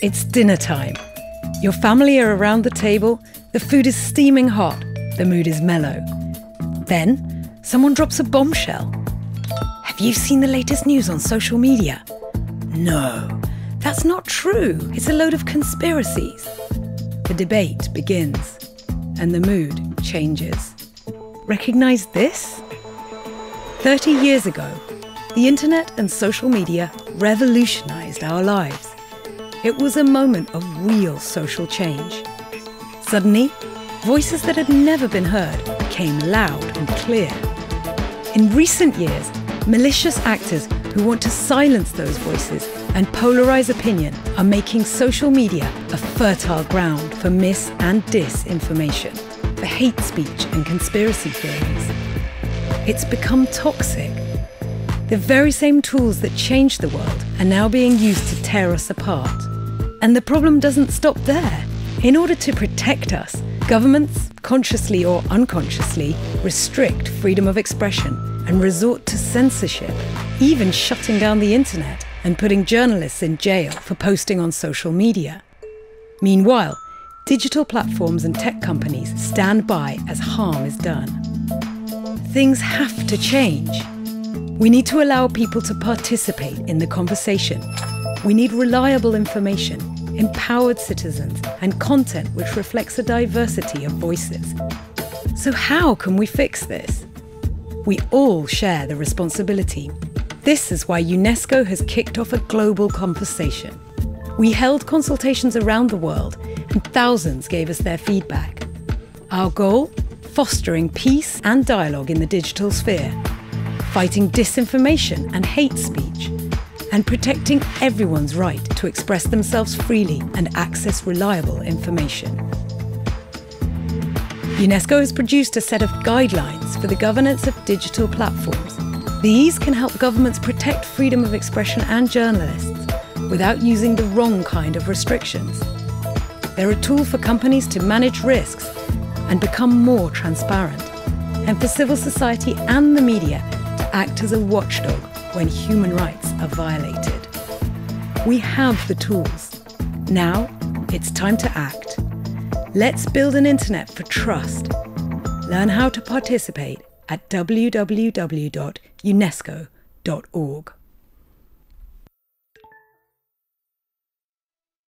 It's dinner time. Your family are around the table, the food is steaming hot, the mood is mellow. Then, someone drops a bombshell. Have you seen the latest news on social media? No, that's not true. It's a load of conspiracies. The debate begins, and the mood changes. Recognize this? 30 years ago, the internet and social media revolutionized our lives. It was a moment of real social change. Suddenly, voices that had never been heard became loud and clear. In recent years, malicious actors who want to silence those voices and polarize opinion are making social media a fertile ground for mis and disinformation, for hate speech and conspiracy theories. It's become toxic the very same tools that changed the world are now being used to tear us apart. And the problem doesn't stop there. In order to protect us, governments, consciously or unconsciously, restrict freedom of expression and resort to censorship, even shutting down the internet and putting journalists in jail for posting on social media. Meanwhile, digital platforms and tech companies stand by as harm is done. Things have to change. We need to allow people to participate in the conversation. We need reliable information, empowered citizens, and content which reflects a diversity of voices. So, how can we fix this? We all share the responsibility. This is why UNESCO has kicked off a global conversation. We held consultations around the world, and thousands gave us their feedback. Our goal? Fostering peace and dialogue in the digital sphere fighting disinformation and hate speech, and protecting everyone's right to express themselves freely and access reliable information. UNESCO has produced a set of guidelines for the governance of digital platforms. These can help governments protect freedom of expression and journalists without using the wrong kind of restrictions. They're a tool for companies to manage risks and become more transparent, and for civil society and the media act as a watchdog when human rights are violated. We have the tools. Now it's time to act. Let's build an internet for trust. Learn how to participate at www.unesco.org.